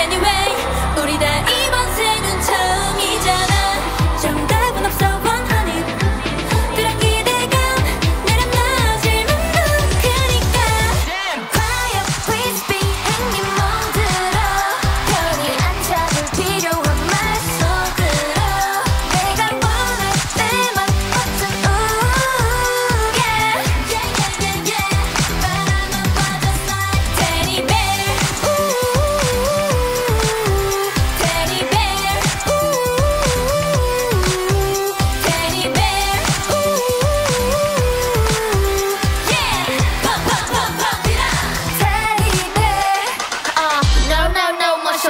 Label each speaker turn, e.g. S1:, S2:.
S1: Anyway.